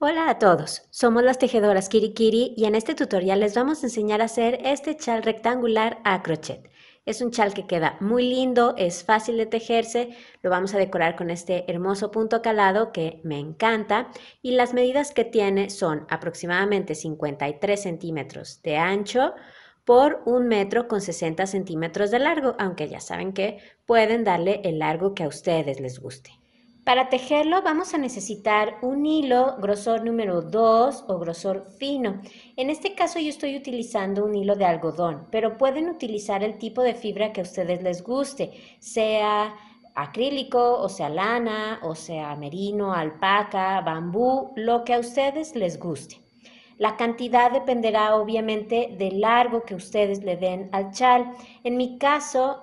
Hola a todos, somos las tejedoras Kirikiri y en este tutorial les vamos a enseñar a hacer este chal rectangular a crochet. Es un chal que queda muy lindo, es fácil de tejerse, lo vamos a decorar con este hermoso punto calado que me encanta y las medidas que tiene son aproximadamente 53 centímetros de ancho por un metro con 60 centímetros de largo, aunque ya saben que pueden darle el largo que a ustedes les guste. Para tejerlo vamos a necesitar un hilo grosor número 2 o grosor fino. En este caso yo estoy utilizando un hilo de algodón, pero pueden utilizar el tipo de fibra que a ustedes les guste, sea acrílico, o sea lana, o sea merino, alpaca, bambú, lo que a ustedes les guste. La cantidad dependerá obviamente del largo que ustedes le den al chal. En mi caso,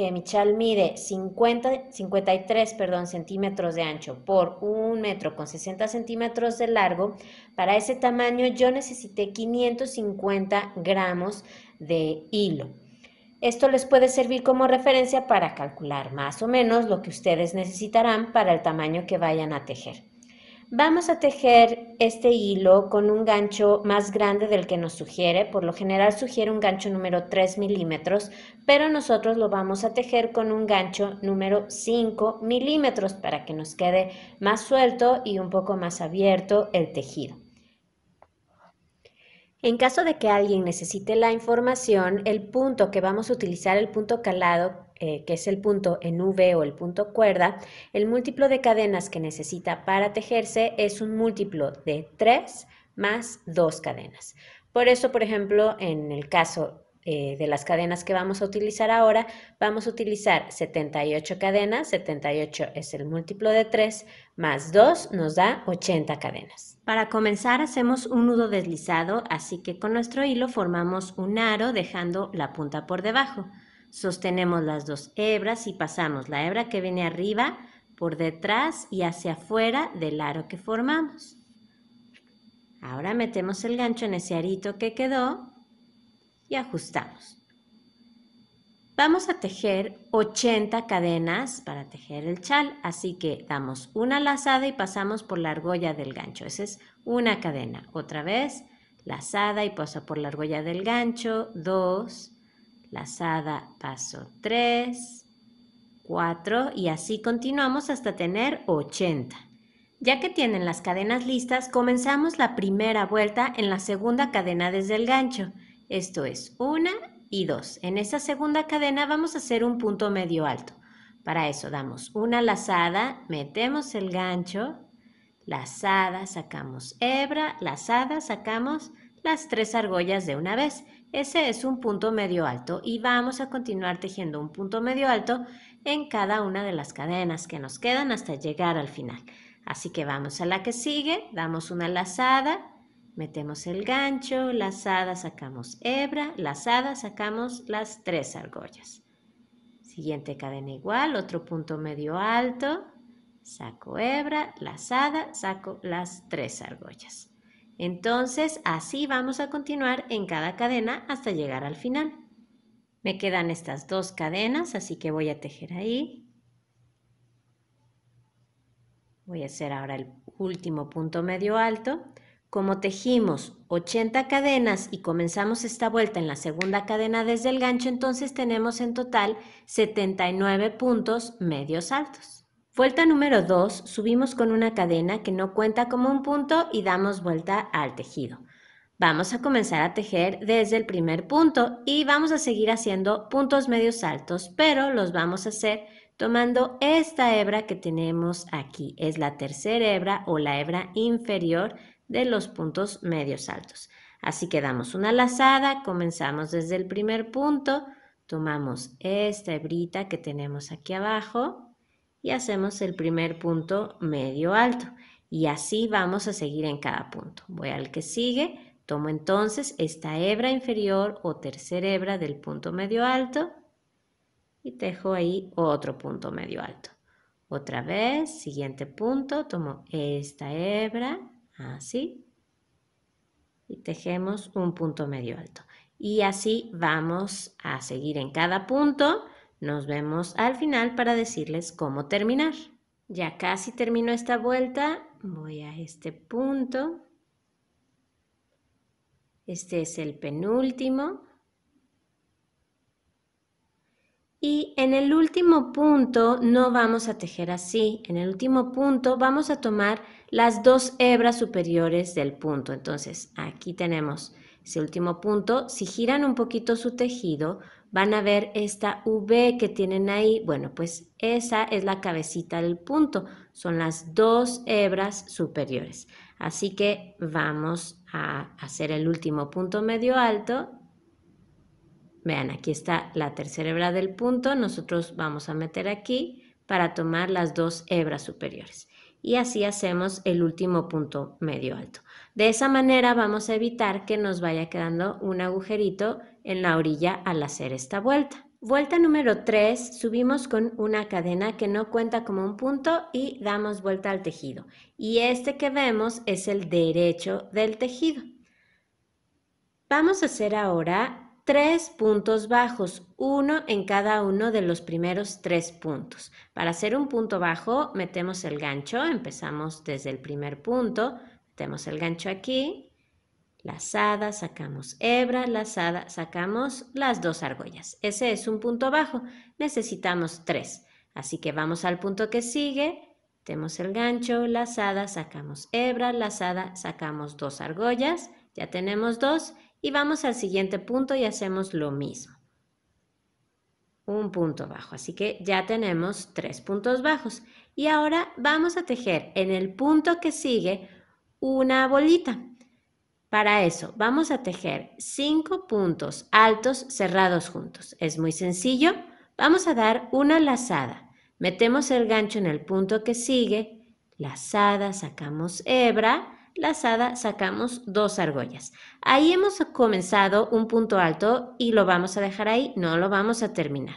que mi chal mide 50, 53 perdón, centímetros de ancho por un metro con 60 centímetros de largo, para ese tamaño yo necesité 550 gramos de hilo. Esto les puede servir como referencia para calcular más o menos lo que ustedes necesitarán para el tamaño que vayan a tejer. Vamos a tejer este hilo con un gancho más grande del que nos sugiere. Por lo general sugiere un gancho número 3 milímetros, pero nosotros lo vamos a tejer con un gancho número 5 milímetros para que nos quede más suelto y un poco más abierto el tejido. En caso de que alguien necesite la información, el punto que vamos a utilizar, el punto calado, eh, que es el punto en V o el punto cuerda, el múltiplo de cadenas que necesita para tejerse es un múltiplo de 3 más 2 cadenas. Por eso, por ejemplo, en el caso eh, de las cadenas que vamos a utilizar ahora, vamos a utilizar 78 cadenas, 78 es el múltiplo de 3, más 2 nos da 80 cadenas. Para comenzar hacemos un nudo deslizado, así que con nuestro hilo formamos un aro dejando la punta por debajo. Sostenemos las dos hebras y pasamos la hebra que viene arriba por detrás y hacia afuera del aro que formamos. Ahora metemos el gancho en ese arito que quedó y ajustamos. Vamos a tejer 80 cadenas para tejer el chal, así que damos una lazada y pasamos por la argolla del gancho. Esa es una cadena. Otra vez, lazada y paso por la argolla del gancho, dos, lazada, paso tres, cuatro y así continuamos hasta tener 80. Ya que tienen las cadenas listas, comenzamos la primera vuelta en la segunda cadena desde el gancho. Esto es una y dos. En esa segunda cadena vamos a hacer un punto medio alto. Para eso damos una lazada, metemos el gancho, lazada, sacamos hebra, lazada, sacamos las tres argollas de una vez. Ese es un punto medio alto y vamos a continuar tejiendo un punto medio alto en cada una de las cadenas que nos quedan hasta llegar al final. Así que vamos a la que sigue, damos una lazada, Metemos el gancho, lazada, sacamos hebra, lazada, sacamos las tres argollas. Siguiente cadena igual, otro punto medio alto, saco hebra, lazada, saco las tres argollas. Entonces, así vamos a continuar en cada cadena hasta llegar al final. Me quedan estas dos cadenas, así que voy a tejer ahí. Voy a hacer ahora el último punto medio alto. Como tejimos 80 cadenas y comenzamos esta vuelta en la segunda cadena desde el gancho, entonces tenemos en total 79 puntos medios altos. Vuelta número 2, subimos con una cadena que no cuenta como un punto y damos vuelta al tejido. Vamos a comenzar a tejer desde el primer punto y vamos a seguir haciendo puntos medios altos, pero los vamos a hacer tomando esta hebra que tenemos aquí. Es la tercera hebra o la hebra inferior de los puntos medios altos. Así que damos una lazada, comenzamos desde el primer punto, tomamos esta hebrita que tenemos aquí abajo y hacemos el primer punto medio alto. Y así vamos a seguir en cada punto. Voy al que sigue, tomo entonces esta hebra inferior o tercera hebra del punto medio alto y tejo ahí otro punto medio alto. Otra vez, siguiente punto, tomo esta hebra así, y tejemos un punto medio alto. Y así vamos a seguir en cada punto. Nos vemos al final para decirles cómo terminar. Ya casi termino esta vuelta, voy a este punto. Este es el penúltimo. Y en el último punto no vamos a tejer así. En el último punto vamos a tomar las dos hebras superiores del punto. Entonces, aquí tenemos ese último punto. Si giran un poquito su tejido, van a ver esta V que tienen ahí. Bueno, pues esa es la cabecita del punto. Son las dos hebras superiores. Así que vamos a hacer el último punto medio alto Vean, aquí está la tercera hebra del punto. Nosotros vamos a meter aquí para tomar las dos hebras superiores. Y así hacemos el último punto medio alto. De esa manera vamos a evitar que nos vaya quedando un agujerito en la orilla al hacer esta vuelta. Vuelta número 3, subimos con una cadena que no cuenta como un punto y damos vuelta al tejido. Y este que vemos es el derecho del tejido. Vamos a hacer ahora tres puntos bajos, uno en cada uno de los primeros tres puntos. Para hacer un punto bajo, metemos el gancho, empezamos desde el primer punto, metemos el gancho aquí, lazada, sacamos hebra, lazada, sacamos las dos argollas. Ese es un punto bajo, necesitamos tres. Así que vamos al punto que sigue, metemos el gancho, lazada, sacamos hebra, lazada, sacamos dos argollas, ya tenemos dos y vamos al siguiente punto y hacemos lo mismo. Un punto bajo, así que ya tenemos tres puntos bajos. Y ahora vamos a tejer en el punto que sigue una bolita. Para eso vamos a tejer cinco puntos altos cerrados juntos. Es muy sencillo. Vamos a dar una lazada. Metemos el gancho en el punto que sigue, lazada, sacamos hebra, lazada sacamos dos argollas. Ahí hemos comenzado un punto alto y lo vamos a dejar ahí, no lo vamos a terminar.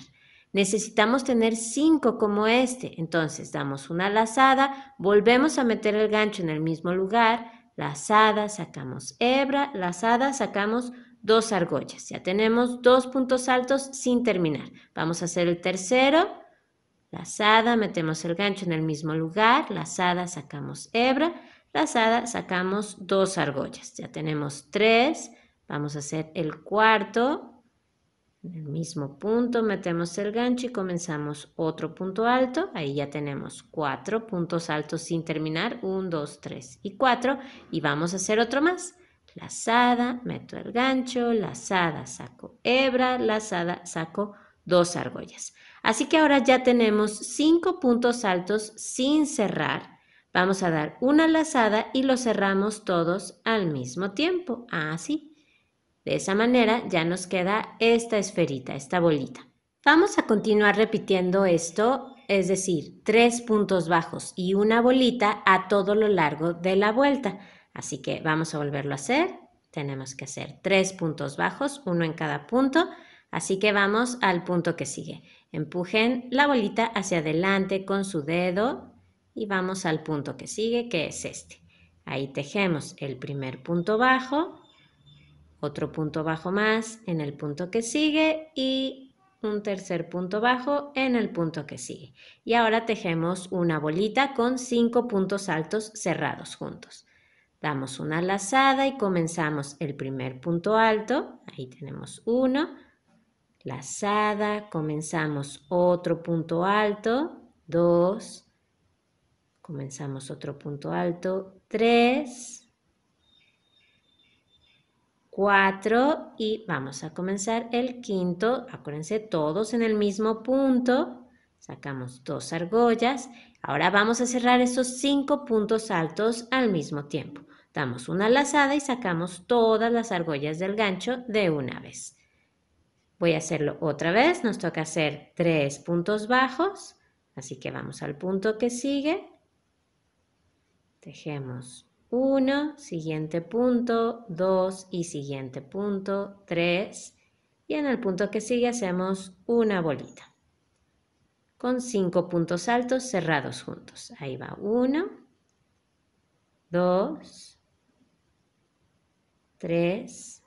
Necesitamos tener cinco como este, entonces damos una lazada, volvemos a meter el gancho en el mismo lugar, lazada, sacamos hebra, lazada, sacamos dos argollas. Ya tenemos dos puntos altos sin terminar. Vamos a hacer el tercero, lazada, metemos el gancho en el mismo lugar, lazada, sacamos hebra, lazada sacamos dos argollas. Ya tenemos tres. Vamos a hacer el cuarto. En el mismo punto metemos el gancho y comenzamos otro punto alto. Ahí ya tenemos cuatro puntos altos sin terminar. Un, dos, tres y cuatro. Y vamos a hacer otro más. Lazada, meto el gancho, lazada, saco hebra, lazada, saco dos argollas. Así que ahora ya tenemos cinco puntos altos sin cerrar Vamos a dar una lazada y lo cerramos todos al mismo tiempo, así. De esa manera ya nos queda esta esferita, esta bolita. Vamos a continuar repitiendo esto, es decir, tres puntos bajos y una bolita a todo lo largo de la vuelta. Así que vamos a volverlo a hacer. Tenemos que hacer tres puntos bajos, uno en cada punto. Así que vamos al punto que sigue. Empujen la bolita hacia adelante con su dedo y vamos al punto que sigue, que es este. Ahí tejemos el primer punto bajo, otro punto bajo más en el punto que sigue y un tercer punto bajo en el punto que sigue. Y ahora tejemos una bolita con cinco puntos altos cerrados juntos. Damos una lazada y comenzamos el primer punto alto. Ahí tenemos uno. Lazada, comenzamos otro punto alto. Dos, Comenzamos otro punto alto, 3, 4 y vamos a comenzar el quinto. Acuérdense, todos en el mismo punto. Sacamos dos argollas. Ahora vamos a cerrar esos cinco puntos altos al mismo tiempo. Damos una lazada y sacamos todas las argollas del gancho de una vez. Voy a hacerlo otra vez. Nos toca hacer tres puntos bajos. Así que vamos al punto que sigue. Tejemos 1, siguiente punto, 2 y siguiente punto, 3. Y en el punto que sigue hacemos una bolita con 5 puntos altos cerrados juntos. Ahí va 1, 2, 3,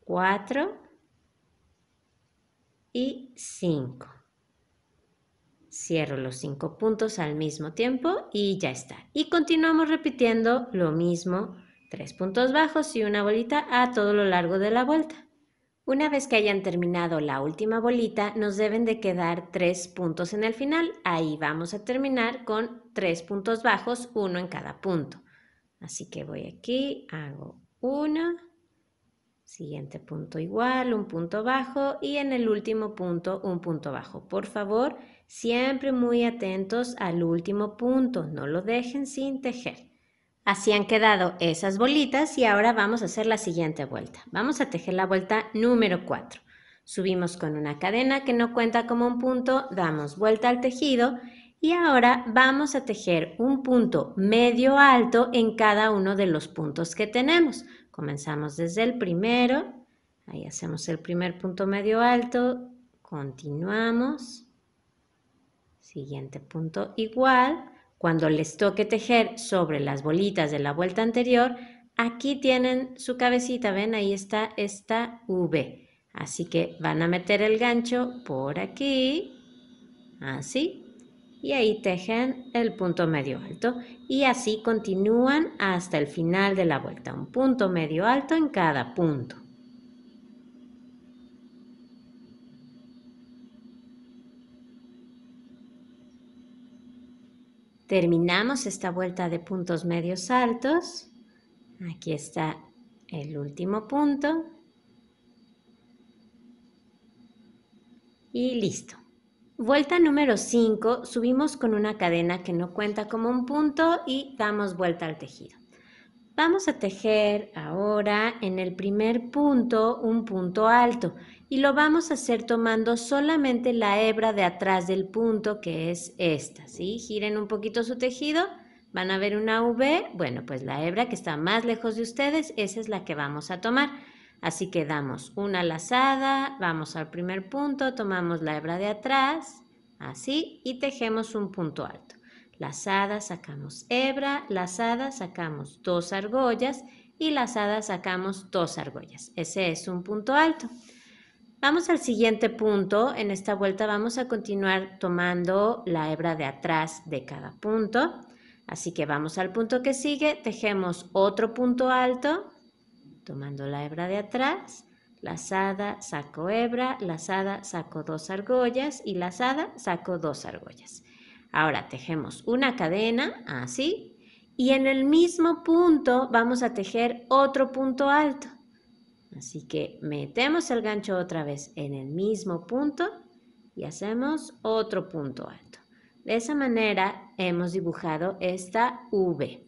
4 y 5. Cierro los cinco puntos al mismo tiempo y ya está. Y continuamos repitiendo lo mismo, tres puntos bajos y una bolita a todo lo largo de la vuelta. Una vez que hayan terminado la última bolita, nos deben de quedar tres puntos en el final. Ahí vamos a terminar con tres puntos bajos, uno en cada punto. Así que voy aquí, hago uno, siguiente punto igual, un punto bajo y en el último punto un punto bajo. Por favor, Siempre muy atentos al último punto, no lo dejen sin tejer. Así han quedado esas bolitas y ahora vamos a hacer la siguiente vuelta. Vamos a tejer la vuelta número 4. Subimos con una cadena que no cuenta como un punto, damos vuelta al tejido y ahora vamos a tejer un punto medio alto en cada uno de los puntos que tenemos. Comenzamos desde el primero, ahí hacemos el primer punto medio alto, continuamos, Siguiente punto igual. Cuando les toque tejer sobre las bolitas de la vuelta anterior, aquí tienen su cabecita, ven, ahí está esta V. Así que van a meter el gancho por aquí, así, y ahí tejen el punto medio alto. Y así continúan hasta el final de la vuelta, un punto medio alto en cada punto. Terminamos esta vuelta de puntos medios altos. Aquí está el último punto. Y listo. Vuelta número 5, subimos con una cadena que no cuenta como un punto y damos vuelta al tejido. Vamos a tejer ahora en el primer punto un punto alto y lo vamos a hacer tomando solamente la hebra de atrás del punto que es esta, ¿sí? Giren un poquito su tejido, van a ver una V, bueno, pues la hebra que está más lejos de ustedes, esa es la que vamos a tomar. Así que damos una lazada, vamos al primer punto, tomamos la hebra de atrás, así, y tejemos un punto alto lazada sacamos hebra, lazada sacamos dos argollas y lazada sacamos dos argollas. Ese es un punto alto. Vamos al siguiente punto. En esta vuelta vamos a continuar tomando la hebra de atrás de cada punto. Así que vamos al punto que sigue, tejemos otro punto alto, tomando la hebra de atrás, lazada, saco hebra, lazada, saco dos argollas y lazada, saco dos argollas. Ahora tejemos una cadena, así, y en el mismo punto vamos a tejer otro punto alto. Así que metemos el gancho otra vez en el mismo punto y hacemos otro punto alto. De esa manera hemos dibujado esta V.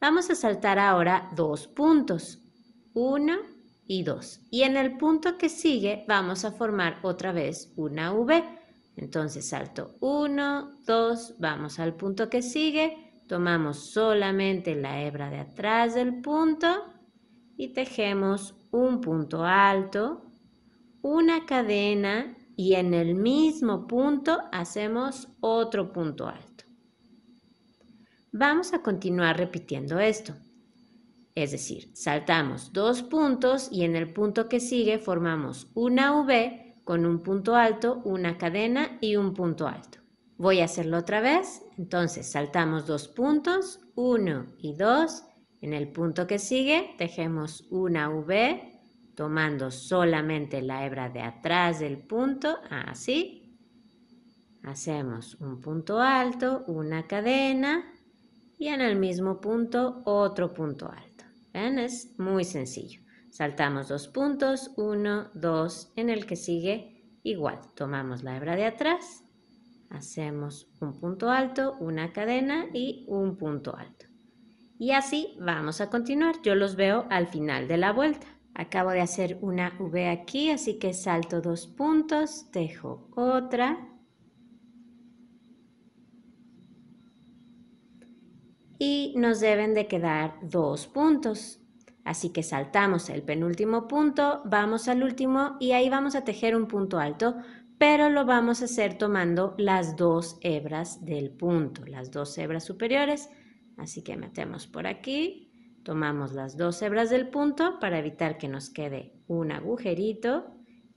Vamos a saltar ahora dos puntos, uno y dos. Y en el punto que sigue vamos a formar otra vez una V. Entonces salto 1, 2, vamos al punto que sigue, tomamos solamente la hebra de atrás del punto y tejemos un punto alto, una cadena y en el mismo punto hacemos otro punto alto. Vamos a continuar repitiendo esto. Es decir, saltamos dos puntos y en el punto que sigue formamos una V con un punto alto, una cadena y un punto alto. Voy a hacerlo otra vez. Entonces saltamos dos puntos, uno y dos. En el punto que sigue tejemos una V tomando solamente la hebra de atrás del punto, así. Hacemos un punto alto, una cadena y en el mismo punto otro punto alto. Es muy sencillo. Saltamos dos puntos, uno, dos, en el que sigue igual. Tomamos la hebra de atrás, hacemos un punto alto, una cadena y un punto alto. Y así vamos a continuar. Yo los veo al final de la vuelta. Acabo de hacer una V aquí, así que salto dos puntos, tejo otra. Y nos deben de quedar dos puntos. Así que saltamos el penúltimo punto, vamos al último y ahí vamos a tejer un punto alto, pero lo vamos a hacer tomando las dos hebras del punto, las dos hebras superiores. Así que metemos por aquí, tomamos las dos hebras del punto para evitar que nos quede un agujerito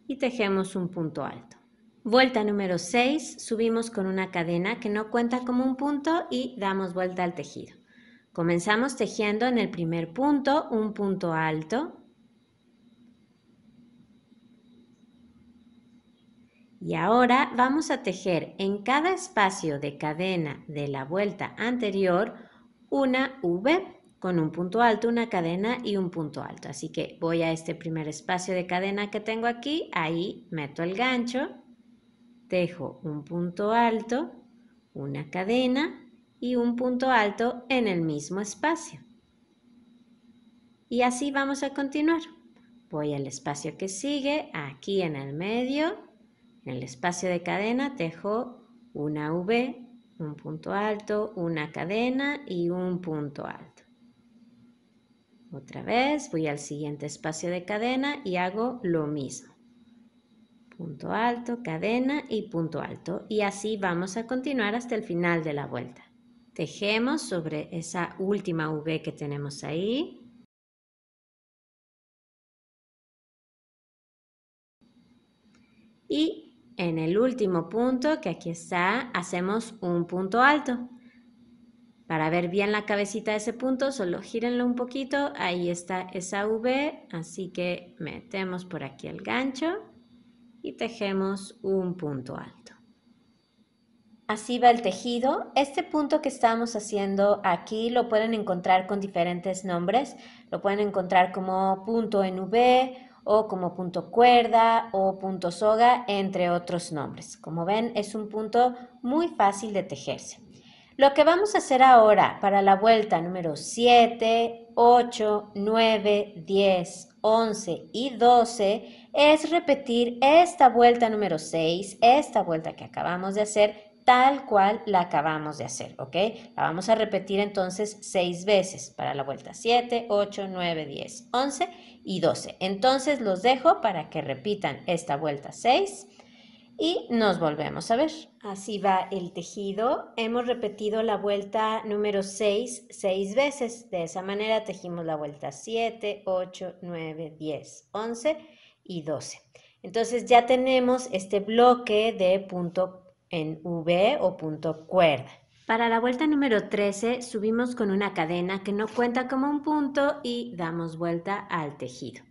y tejemos un punto alto. Vuelta número 6, subimos con una cadena que no cuenta como un punto y damos vuelta al tejido. Comenzamos tejiendo en el primer punto un punto alto. Y ahora vamos a tejer en cada espacio de cadena de la vuelta anterior una V con un punto alto, una cadena y un punto alto. Así que voy a este primer espacio de cadena que tengo aquí, ahí meto el gancho tejo un punto alto, una cadena y un punto alto en el mismo espacio. Y así vamos a continuar. Voy al espacio que sigue, aquí en el medio, en el espacio de cadena tejo una V, un punto alto, una cadena y un punto alto. Otra vez voy al siguiente espacio de cadena y hago lo mismo punto alto, cadena y punto alto. Y así vamos a continuar hasta el final de la vuelta. Tejemos sobre esa última V que tenemos ahí. Y en el último punto, que aquí está, hacemos un punto alto. Para ver bien la cabecita de ese punto, solo gírenlo un poquito. Ahí está esa V, así que metemos por aquí el gancho y tejemos un punto alto. Así va el tejido. Este punto que estamos haciendo aquí lo pueden encontrar con diferentes nombres. Lo pueden encontrar como punto en V o como punto cuerda o punto soga, entre otros nombres. Como ven, es un punto muy fácil de tejerse. Lo que vamos a hacer ahora para la vuelta número 7, 8, 9, 10, 11 y 12 es repetir esta vuelta número 6, esta vuelta que acabamos de hacer, tal cual la acabamos de hacer, ¿ok? La vamos a repetir entonces 6 veces para la vuelta 7, 8, 9, 10, 11 y 12. Entonces los dejo para que repitan esta vuelta 6 y nos volvemos a ver. Así va el tejido. Hemos repetido la vuelta número 6 seis veces. De esa manera tejimos la vuelta 7, 8, 9, 10, 11 y 12. Entonces ya tenemos este bloque de punto en V o punto cuerda. Para la vuelta número 13 subimos con una cadena que no cuenta como un punto y damos vuelta al tejido.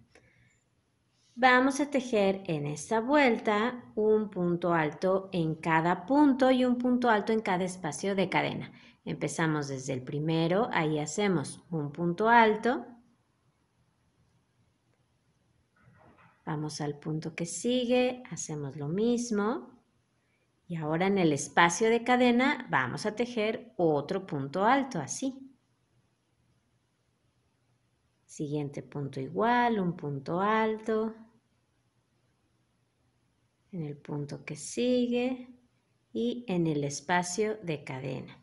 Vamos a tejer en esta vuelta un punto alto en cada punto y un punto alto en cada espacio de cadena. Empezamos desde el primero, ahí hacemos un punto alto. Vamos al punto que sigue, hacemos lo mismo. Y ahora en el espacio de cadena vamos a tejer otro punto alto, así. Siguiente punto igual, un punto alto en el punto que sigue y en el espacio de cadena.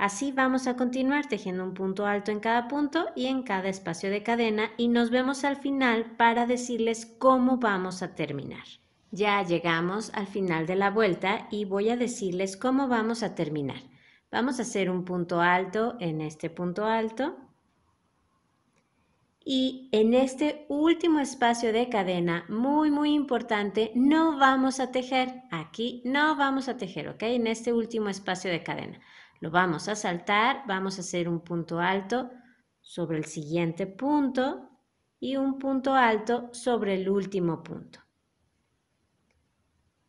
Así vamos a continuar tejiendo un punto alto en cada punto y en cada espacio de cadena y nos vemos al final para decirles cómo vamos a terminar. Ya llegamos al final de la vuelta y voy a decirles cómo vamos a terminar. Vamos a hacer un punto alto en este punto alto, y en este último espacio de cadena, muy, muy importante, no vamos a tejer. Aquí no vamos a tejer, ¿ok? En este último espacio de cadena. Lo vamos a saltar, vamos a hacer un punto alto sobre el siguiente punto y un punto alto sobre el último punto.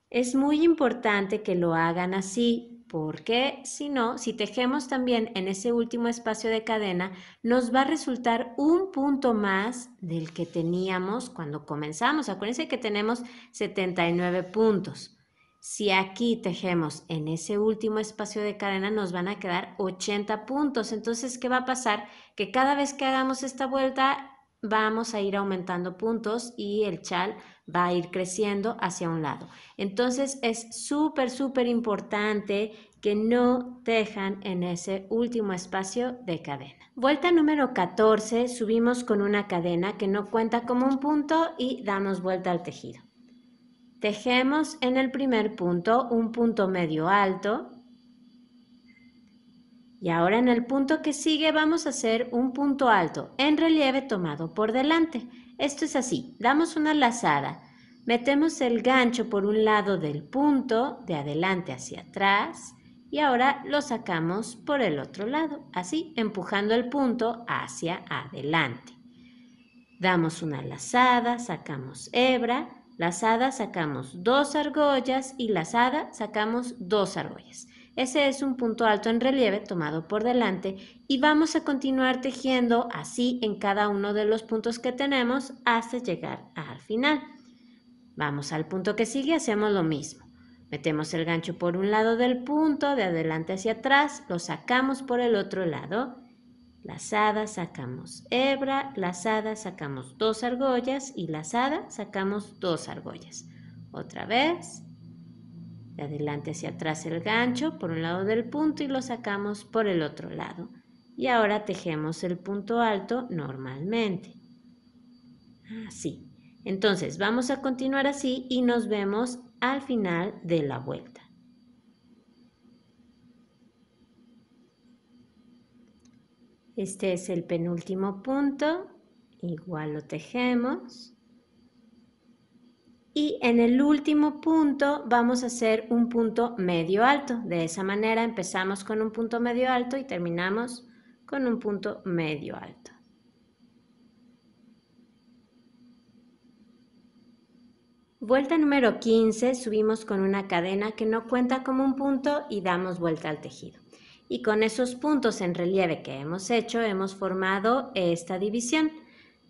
Es muy importante que lo hagan así porque si no, si tejemos también en ese último espacio de cadena, nos va a resultar un punto más del que teníamos cuando comenzamos. Acuérdense que tenemos 79 puntos. Si aquí tejemos en ese último espacio de cadena, nos van a quedar 80 puntos. Entonces, ¿qué va a pasar? Que cada vez que hagamos esta vuelta, vamos a ir aumentando puntos y el chal va a ir creciendo hacia un lado. Entonces es súper, súper importante que no tejan en ese último espacio de cadena. Vuelta número 14, subimos con una cadena que no cuenta como un punto y damos vuelta al tejido. Tejemos en el primer punto un punto medio alto, y ahora en el punto que sigue vamos a hacer un punto alto en relieve tomado por delante. Esto es así, damos una lazada Metemos el gancho por un lado del punto, de adelante hacia atrás, y ahora lo sacamos por el otro lado, así empujando el punto hacia adelante. Damos una lazada, sacamos hebra, lazada sacamos dos argollas y lazada sacamos dos argollas. Ese es un punto alto en relieve tomado por delante y vamos a continuar tejiendo así en cada uno de los puntos que tenemos hasta llegar al final. Vamos al punto que sigue, hacemos lo mismo. Metemos el gancho por un lado del punto, de adelante hacia atrás, lo sacamos por el otro lado. Lazada, sacamos hebra, lazada, sacamos dos argollas y lazada, sacamos dos argollas. Otra vez, de adelante hacia atrás el gancho por un lado del punto y lo sacamos por el otro lado. Y ahora tejemos el punto alto normalmente. Así. Entonces vamos a continuar así y nos vemos al final de la vuelta. Este es el penúltimo punto, igual lo tejemos. Y en el último punto vamos a hacer un punto medio alto. De esa manera empezamos con un punto medio alto y terminamos con un punto medio alto. Vuelta número 15, subimos con una cadena que no cuenta como un punto y damos vuelta al tejido. Y con esos puntos en relieve que hemos hecho, hemos formado esta división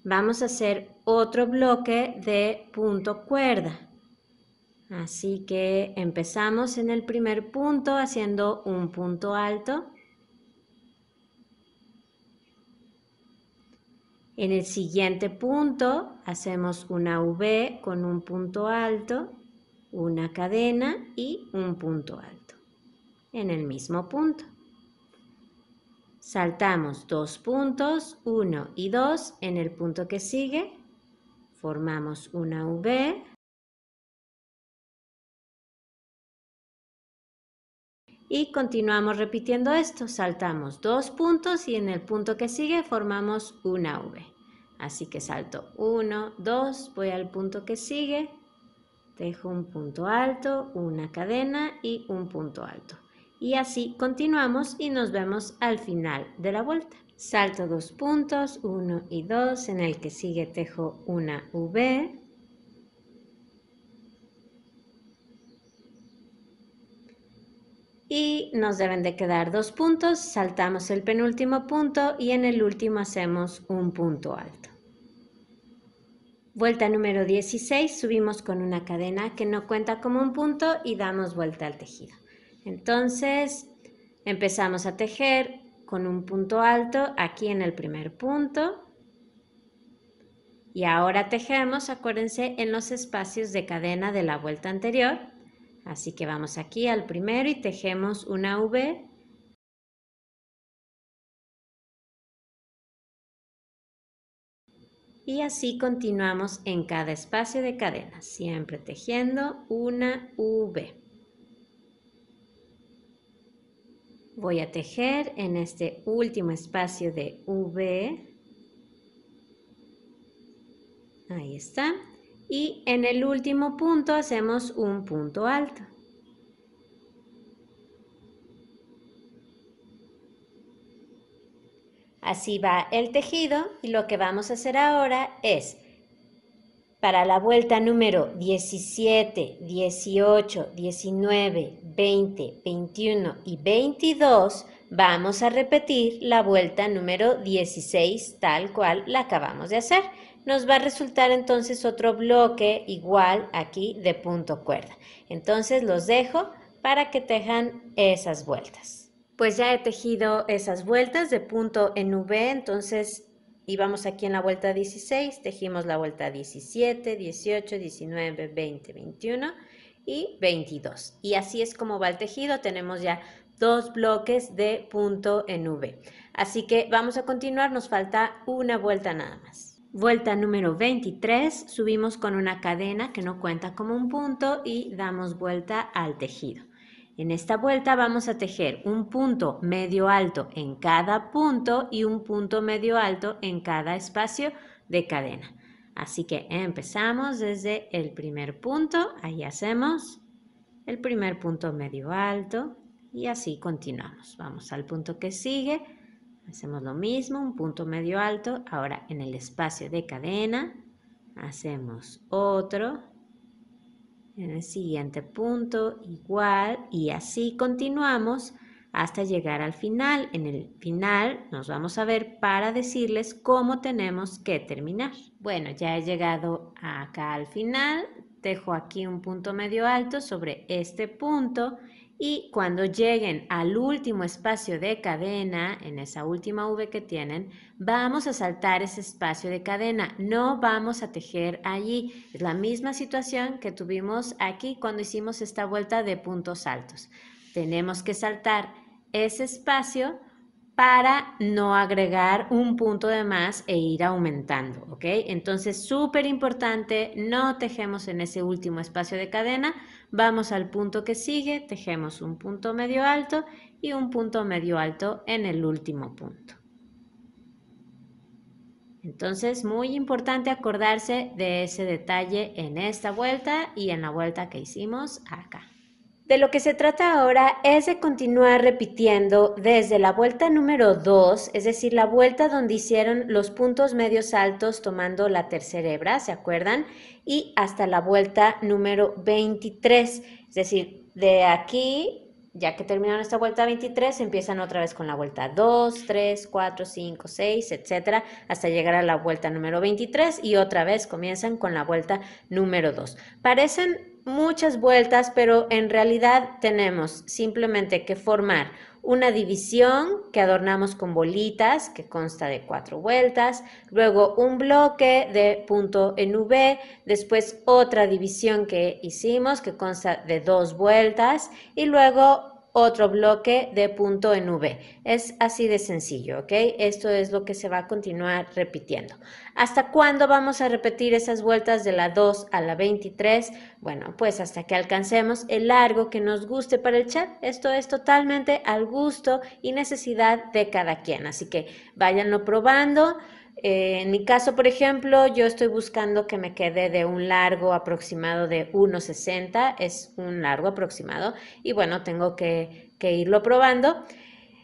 vamos a hacer otro bloque de punto cuerda. Así que empezamos en el primer punto haciendo un punto alto. En el siguiente punto hacemos una V con un punto alto, una cadena y un punto alto. En el mismo punto. Saltamos dos puntos, uno y dos, en el punto que sigue. Formamos una V. Y continuamos repitiendo esto. Saltamos dos puntos y en el punto que sigue formamos una V. Así que salto uno, dos, voy al punto que sigue, dejo un punto alto, una cadena y un punto alto y así continuamos y nos vemos al final de la vuelta. Salto dos puntos, uno y dos, en el que sigue tejo una V. Y nos deben de quedar dos puntos, saltamos el penúltimo punto y en el último hacemos un punto alto. Vuelta número 16, subimos con una cadena que no cuenta como un punto y damos vuelta al tejido. Entonces empezamos a tejer con un punto alto aquí en el primer punto. Y ahora tejemos, acuérdense, en los espacios de cadena de la vuelta anterior. Así que vamos aquí al primero y tejemos una V. Y así continuamos en cada espacio de cadena, siempre tejiendo una V. voy a tejer en este último espacio de V. Ahí está. Y en el último punto hacemos un punto alto. Así va el tejido y lo que vamos a hacer ahora es para la vuelta número 17, 18, 19, 20, 21 y 22, vamos a repetir la vuelta número 16 tal cual la acabamos de hacer. Nos va a resultar entonces otro bloque igual aquí de punto cuerda. Entonces los dejo para que tejan esas vueltas. Pues ya he tejido esas vueltas de punto en V, entonces y vamos aquí en la vuelta 16, tejimos la vuelta 17, 18, 19, 20, 21 y 22. Y así es como va el tejido, tenemos ya dos bloques de punto en V. Así que vamos a continuar, nos falta una vuelta nada más. Vuelta número 23, subimos con una cadena que no cuenta como un punto y damos vuelta al tejido. En esta vuelta vamos a tejer un punto medio alto en cada punto y un punto medio alto en cada espacio de cadena. Así que empezamos desde el primer punto, ahí hacemos el primer punto medio alto y así continuamos. Vamos al punto que sigue, hacemos lo mismo, un punto medio alto, ahora en el espacio de cadena hacemos otro, en el siguiente punto igual y así continuamos hasta llegar al final. En el final nos vamos a ver para decirles cómo tenemos que terminar. Bueno, ya he llegado acá al final, dejo aquí un punto medio alto sobre este punto y cuando lleguen al último espacio de cadena, en esa última V que tienen, vamos a saltar ese espacio de cadena, no vamos a tejer allí. Es la misma situación que tuvimos aquí cuando hicimos esta vuelta de puntos altos. Tenemos que saltar ese espacio para no agregar un punto de más e ir aumentando, ¿ok? Entonces, súper importante, no tejemos en ese último espacio de cadena, vamos al punto que sigue, tejemos un punto medio alto y un punto medio alto en el último punto. Entonces, muy importante acordarse de ese detalle en esta vuelta y en la vuelta que hicimos acá. De lo que se trata ahora es de continuar repitiendo desde la vuelta número 2, es decir, la vuelta donde hicieron los puntos medios altos tomando la tercera hebra, ¿se acuerdan? Y hasta la vuelta número 23, es decir, de aquí, ya que terminaron esta vuelta 23, empiezan otra vez con la vuelta 2, 3, 4, 5, 6, etcétera, hasta llegar a la vuelta número 23 y otra vez comienzan con la vuelta número 2. Parecen muchas vueltas, pero en realidad tenemos simplemente que formar una división que adornamos con bolitas, que consta de cuatro vueltas, luego un bloque de punto en V, después otra división que hicimos que consta de dos vueltas y luego otro bloque de punto en V. Es así de sencillo, ¿ok? Esto es lo que se va a continuar repitiendo. ¿Hasta cuándo vamos a repetir esas vueltas de la 2 a la 23? Bueno, pues hasta que alcancemos el largo que nos guste para el chat. Esto es totalmente al gusto y necesidad de cada quien. Así que váyanlo probando. Eh, en mi caso, por ejemplo, yo estoy buscando que me quede de un largo aproximado de 1,60, es un largo aproximado, y bueno, tengo que, irlo probando.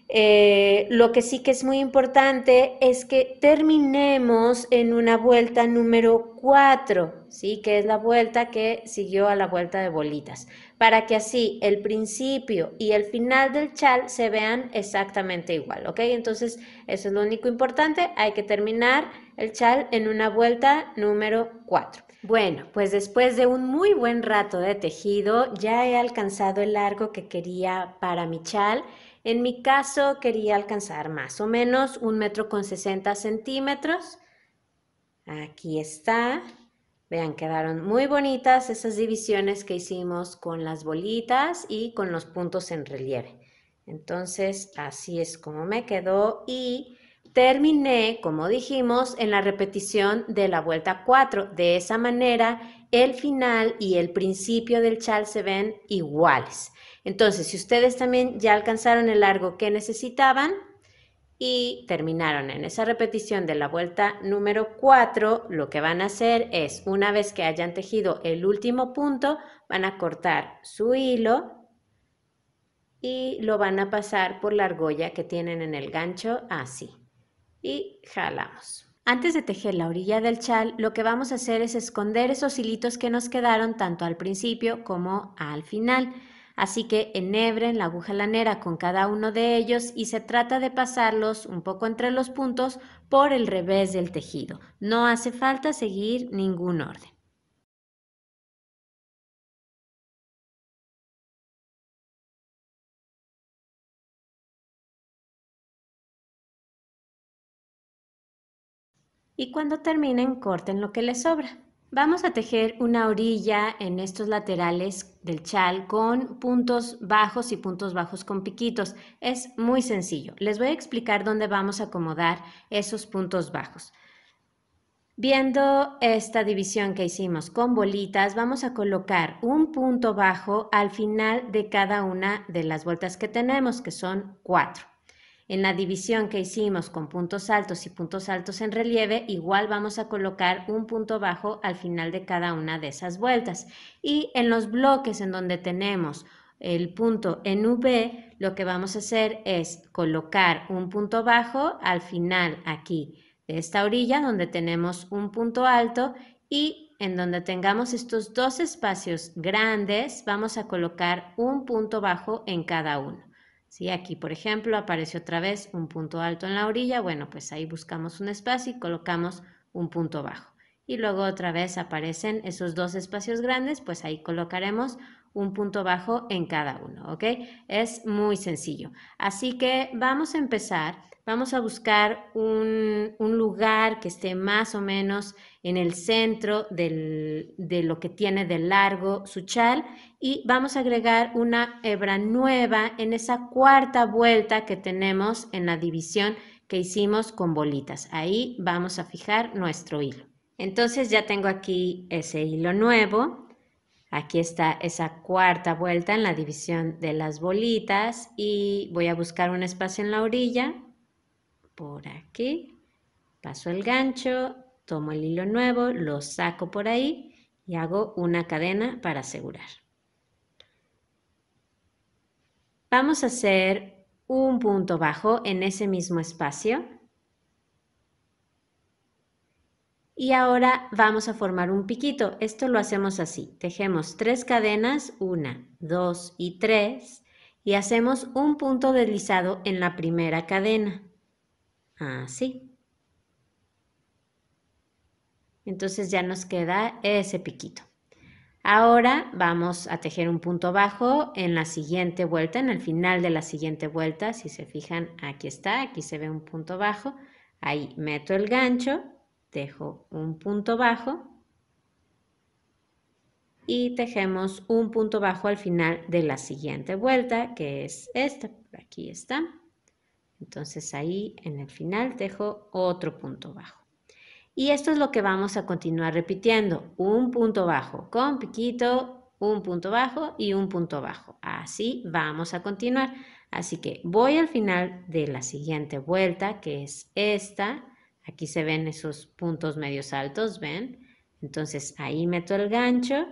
Eh, lo que sí que es muy importante es que terminemos en una vuelta número 4, ¿sí? que es la vuelta que siguió a la vuelta de bolitas para que así el principio y el final del chal se vean exactamente igual, ¿ok? Entonces, eso es lo único importante, hay que terminar el chal en una vuelta número 4. Bueno, pues después de un muy buen rato de tejido, ya he alcanzado el largo que quería para mi chal. En mi caso, quería alcanzar más o menos un metro con 60 centímetros. Aquí está. Vean, quedaron muy bonitas esas divisiones que hicimos con las bolitas y con los puntos en relieve. Entonces, así es como me quedó y terminé, como dijimos, en la repetición de la vuelta 4. De esa manera, el final y el principio del chal se ven iguales. Entonces, si ustedes también ya alcanzaron el largo que necesitaban, y terminaron en esa repetición de la vuelta número 4, lo que van a hacer es, una vez que hayan tejido el último punto, van a cortar su hilo y lo van a pasar por la argolla que tienen en el gancho así. Y jalamos. Antes de tejer la orilla del chal, lo que vamos a hacer es esconder esos hilitos que nos quedaron tanto al principio como al final. Así que enhebren la aguja lanera con cada uno de ellos y se trata de pasarlos un poco entre los puntos por el revés del tejido. No hace falta seguir ningún orden. Y cuando terminen, corten lo que les sobra. Vamos a tejer una orilla en estos laterales del chal con puntos bajos y puntos bajos con piquitos. Es muy sencillo. Les voy a explicar dónde vamos a acomodar esos puntos bajos. Viendo esta división que hicimos con bolitas, vamos a colocar un punto bajo al final de cada una de las vueltas que tenemos, que son cuatro. En la división que hicimos con puntos altos y puntos altos en relieve, igual vamos a colocar un punto bajo al final de cada una de esas vueltas. Y en los bloques en donde tenemos el punto en V, lo que vamos a hacer es colocar un punto bajo al final aquí de esta orilla donde tenemos un punto alto y en donde tengamos estos dos espacios grandes vamos a colocar un punto bajo en cada uno. Si aquí, por ejemplo, aparece otra vez un punto alto en la orilla, bueno, pues ahí buscamos un espacio y colocamos un punto bajo. Y luego otra vez aparecen esos dos espacios grandes, pues ahí colocaremos un punto bajo en cada uno, ¿ok? Es muy sencillo. Así que vamos a empezar. Vamos a buscar un, lugar que esté más o menos en el centro de lo que tiene de largo su chal y vamos a agregar una hebra nueva en esa cuarta vuelta que tenemos en la división que hicimos con bolitas. Ahí vamos a fijar nuestro hilo. Entonces ya tengo aquí ese hilo nuevo Aquí está esa cuarta vuelta en la división de las bolitas y voy a buscar un espacio en la orilla. Por aquí. Paso el gancho, tomo el hilo nuevo, lo saco por ahí y hago una cadena para asegurar. Vamos a hacer un punto bajo en ese mismo espacio Y ahora vamos a formar un piquito. Esto lo hacemos así. Tejemos tres cadenas, una, dos y tres, y hacemos un punto deslizado en la primera cadena. Así. Entonces ya nos queda ese piquito. Ahora vamos a tejer un punto bajo en la siguiente vuelta, en el final de la siguiente vuelta. Si se fijan, aquí está, aquí se ve un punto bajo. Ahí meto el gancho dejo un punto bajo y tejemos un punto bajo al final de la siguiente vuelta, que es esta, por aquí está. Entonces ahí en el final tejo otro punto bajo. Y esto es lo que vamos a continuar repitiendo, un punto bajo con piquito, un punto bajo y un punto bajo. Así vamos a continuar. Así que voy al final de la siguiente vuelta, que es esta, Aquí se ven esos puntos medios altos, ¿ven? Entonces ahí meto el gancho,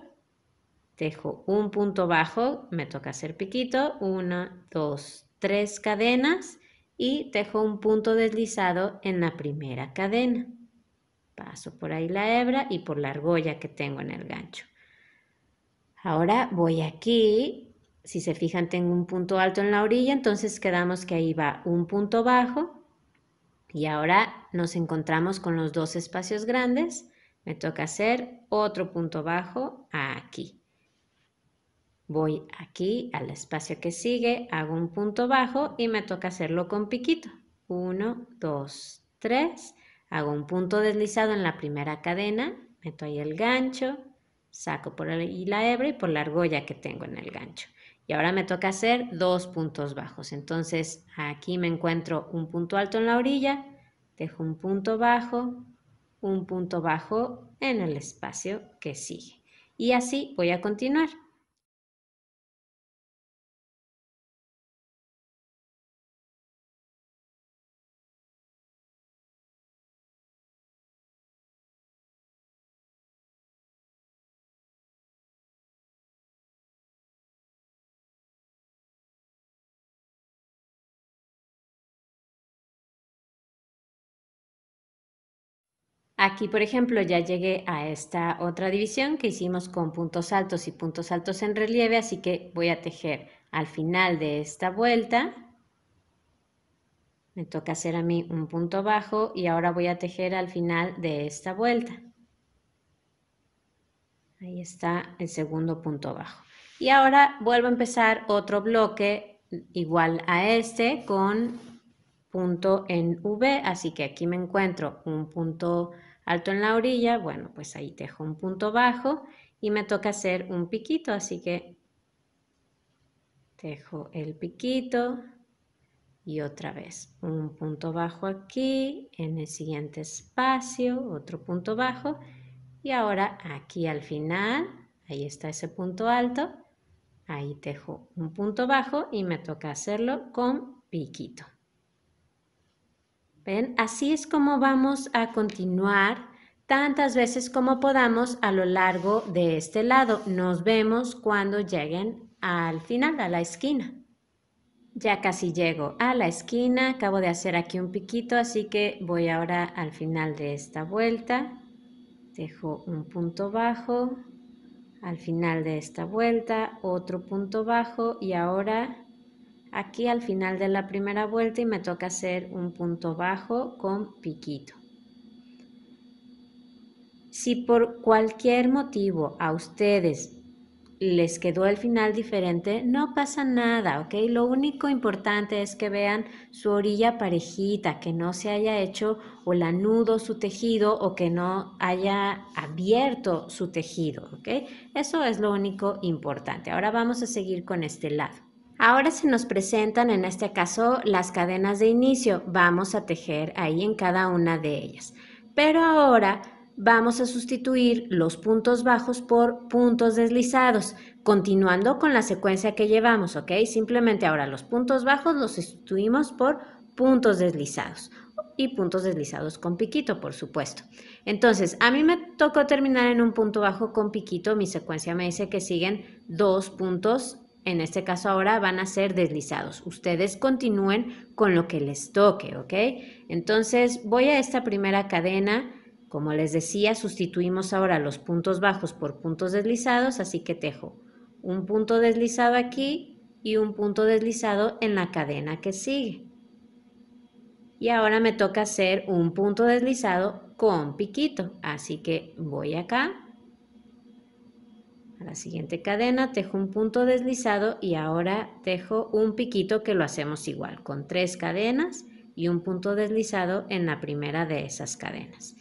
dejo un punto bajo, me toca hacer piquito, una, dos, tres cadenas y dejo un punto deslizado en la primera cadena. Paso por ahí la hebra y por la argolla que tengo en el gancho. Ahora voy aquí, si se fijan tengo un punto alto en la orilla, entonces quedamos que ahí va un punto bajo, y ahora nos encontramos con los dos espacios grandes. Me toca hacer otro punto bajo aquí. Voy aquí al espacio que sigue, hago un punto bajo y me toca hacerlo con piquito. Uno, dos, tres. Hago un punto deslizado en la primera cadena, meto ahí el gancho, saco por ahí la hebra y por la argolla que tengo en el gancho. Y ahora me toca hacer dos puntos bajos. Entonces aquí me encuentro un punto alto en la orilla, dejo un punto bajo, un punto bajo en el espacio que sigue. Y así voy a continuar. Aquí, por ejemplo, ya llegué a esta otra división que hicimos con puntos altos y puntos altos en relieve, así que voy a tejer al final de esta vuelta. Me toca hacer a mí un punto bajo y ahora voy a tejer al final de esta vuelta. Ahí está el segundo punto bajo. Y ahora vuelvo a empezar otro bloque igual a este con punto en V, así que aquí me encuentro un punto alto en la orilla, bueno, pues ahí tejo un punto bajo y me toca hacer un piquito, así que tejo el piquito y otra vez un punto bajo aquí, en el siguiente espacio, otro punto bajo y ahora aquí al final, ahí está ese punto alto, ahí tejo un punto bajo y me toca hacerlo con piquito. ¿Ven? Así es como vamos a continuar tantas veces como podamos a lo largo de este lado. Nos vemos cuando lleguen al final, a la esquina. Ya casi llego a la esquina, acabo de hacer aquí un piquito, así que voy ahora al final de esta vuelta. Dejo un punto bajo, al final de esta vuelta, otro punto bajo y ahora aquí al final de la primera vuelta y me toca hacer un punto bajo con piquito. Si por cualquier motivo a ustedes les quedó el final diferente, no pasa nada, ¿ok? Lo único importante es que vean su orilla parejita, que no se haya hecho o la nudo su tejido o que no haya abierto su tejido, ¿ok? Eso es lo único importante. Ahora vamos a seguir con este lado. Ahora se nos presentan en este caso las cadenas de inicio. Vamos a tejer ahí en cada una de ellas. Pero ahora vamos a sustituir los puntos bajos por puntos deslizados, continuando con la secuencia que llevamos, ¿ok? Simplemente ahora los puntos bajos los sustituimos por puntos deslizados y puntos deslizados con piquito, por supuesto. Entonces, a mí me tocó terminar en un punto bajo con piquito. Mi secuencia me dice que siguen dos puntos en este caso ahora van a ser deslizados. Ustedes continúen con lo que les toque, ¿ok? Entonces voy a esta primera cadena. Como les decía, sustituimos ahora los puntos bajos por puntos deslizados, así que tejo un punto deslizado aquí y un punto deslizado en la cadena que sigue. Y ahora me toca hacer un punto deslizado con piquito, así que voy acá la siguiente cadena tejo un punto deslizado y ahora tejo un piquito que lo hacemos igual con tres cadenas y un punto deslizado en la primera de esas cadenas.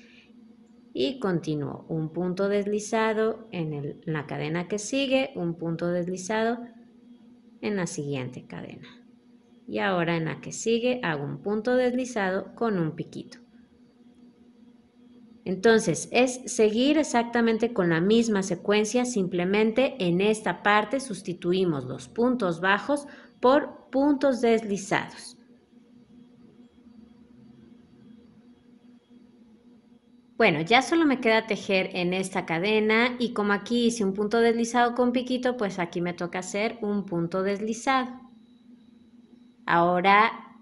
Y continúo un punto deslizado en, la cadena que sigue un punto deslizado en la siguiente cadena. Y ahora en la que sigue hago un punto deslizado con un piquito entonces, es seguir exactamente con la misma secuencia, simplemente en esta parte sustituimos los puntos bajos por puntos deslizados. Bueno, ya solo me queda tejer en esta cadena y como aquí hice un punto deslizado con piquito, pues aquí me toca hacer un punto deslizado. Ahora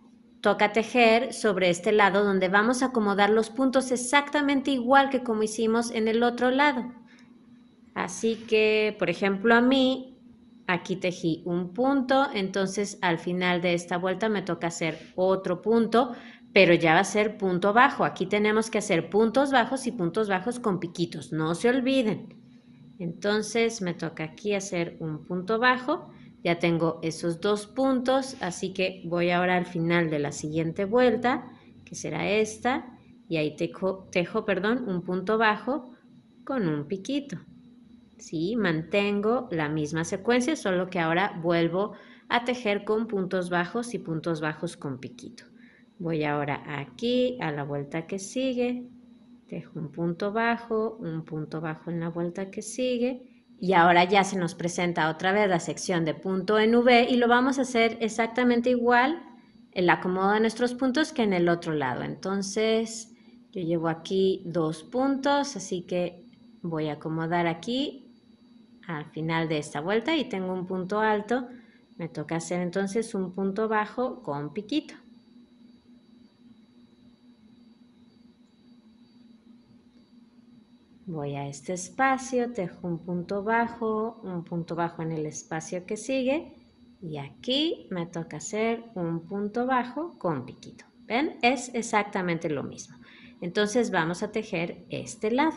toca tejer sobre este lado donde vamos a acomodar los puntos exactamente igual que como hicimos en el otro lado. Así que, por ejemplo, a mí, aquí tejí un punto, entonces al final de esta vuelta me toca hacer otro punto, pero ya va a ser punto bajo. Aquí tenemos que hacer puntos bajos y puntos bajos con piquitos, no se olviden. Entonces me toca aquí hacer un punto bajo ya tengo esos dos puntos, así que voy ahora al final de la siguiente vuelta, que será esta, y ahí tejo, tejo perdón, un punto bajo con un piquito. ¿Sí? Mantengo la misma secuencia, solo que ahora vuelvo a tejer con puntos bajos y puntos bajos con piquito. Voy ahora aquí a la vuelta que sigue, tejo un punto bajo, un punto bajo en la vuelta que sigue, y ahora ya se nos presenta otra vez la sección de punto en V y lo vamos a hacer exactamente igual el acomodo de nuestros puntos que en el otro lado. Entonces yo llevo aquí dos puntos, así que voy a acomodar aquí al final de esta vuelta y tengo un punto alto. Me toca hacer entonces un punto bajo con piquito. Voy a este espacio, tejo un punto bajo, un punto bajo en el espacio que sigue y aquí me toca hacer un punto bajo con piquito. ¿Ven? Es exactamente lo mismo. Entonces vamos a tejer este lado.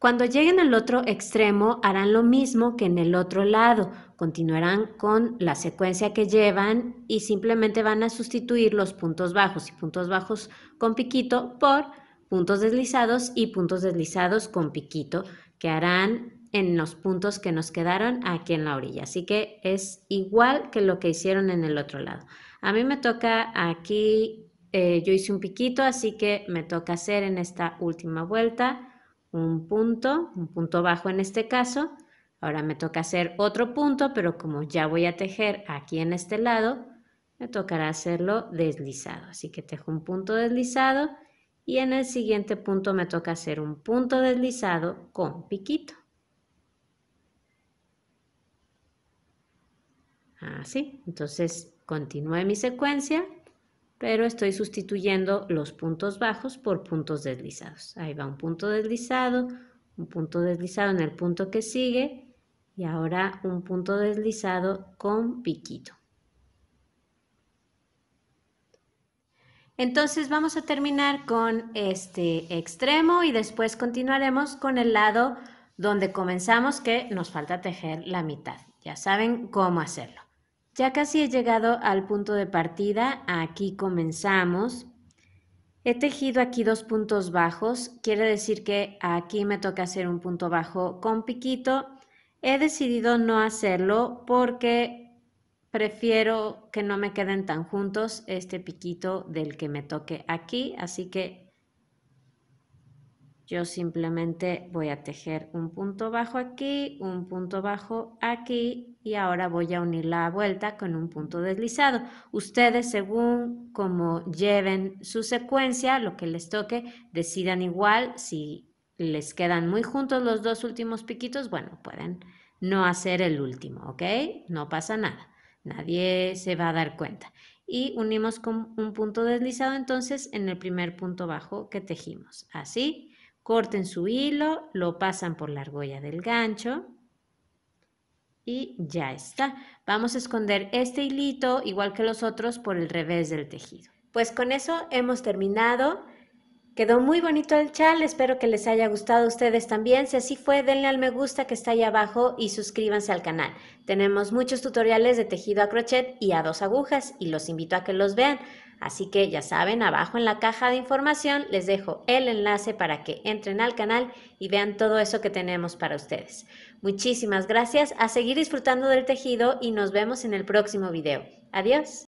Cuando lleguen al otro extremo harán lo mismo que en el otro lado continuarán con la secuencia que llevan y simplemente van a sustituir los puntos bajos y puntos bajos con piquito por puntos deslizados y puntos deslizados con piquito que harán en los puntos que nos quedaron aquí en la orilla. Así que es igual que lo que hicieron en el otro lado. A mí me toca aquí, eh, yo hice un piquito, así que me toca hacer en esta última vuelta un punto, un punto bajo en este caso, Ahora me toca hacer otro punto, pero como ya voy a tejer aquí en este lado, me tocará hacerlo deslizado. Así que tejo un punto deslizado y en el siguiente punto me toca hacer un punto deslizado con piquito. Así, entonces continúe mi secuencia, pero estoy sustituyendo los puntos bajos por puntos deslizados. Ahí va un punto deslizado, un punto deslizado en el punto que sigue y ahora un punto deslizado con piquito. Entonces vamos a terminar con este extremo y después continuaremos con el lado donde comenzamos que nos falta tejer la mitad. Ya saben cómo hacerlo. Ya casi he llegado al punto de partida. Aquí comenzamos. He tejido aquí dos puntos bajos. Quiere decir que aquí me toca hacer un punto bajo con piquito. He decidido no hacerlo porque prefiero que no me queden tan juntos este piquito del que me toque aquí, así que yo simplemente voy a tejer un punto bajo aquí, un punto bajo aquí y ahora voy a unir la vuelta con un punto deslizado. Ustedes según como lleven su secuencia, lo que les toque, decidan igual. Si les quedan muy juntos los dos últimos piquitos, bueno, pueden no hacer el último, ¿ok? No pasa nada. Nadie se va a dar cuenta. Y unimos con un punto deslizado entonces en el primer punto bajo que tejimos. Así, corten su hilo, lo pasan por la argolla del gancho y ya está. Vamos a esconder este hilito, igual que los otros, por el revés del tejido. Pues con eso hemos terminado. Quedó muy bonito el chal, espero que les haya gustado a ustedes también. Si así fue, denle al me gusta que está ahí abajo y suscríbanse al canal. Tenemos muchos tutoriales de tejido a crochet y a dos agujas y los invito a que los vean. Así que ya saben, abajo en la caja de información les dejo el enlace para que entren al canal y vean todo eso que tenemos para ustedes. Muchísimas gracias, a seguir disfrutando del tejido y nos vemos en el próximo video. Adiós.